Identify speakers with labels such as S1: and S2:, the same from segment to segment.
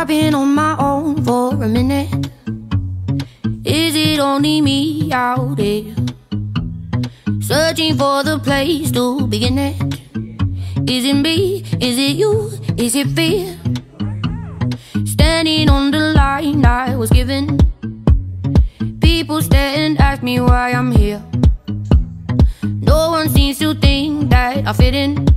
S1: I've been on my own for a minute. Is it only me out there? Searching for the place to begin it. Is it me? Is it you? Is it fear? Standing on the line I was given. People stare and ask me why I'm here. No one seems to think that I fit in.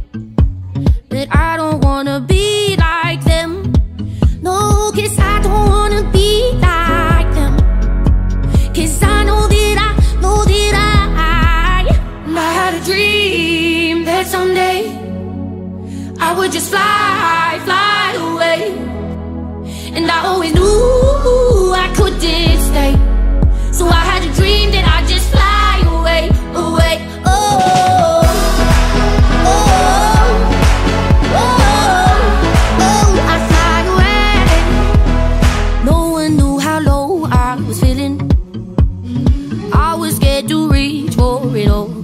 S1: Would just fly, fly away. And I always knew I couldn't stay. So I had a dream that I'd just fly away, away. Oh, oh, oh, oh I'd fly away. No one knew how low I was feeling. I was scared to reach for it all.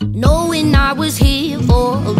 S1: Knowing I was here for a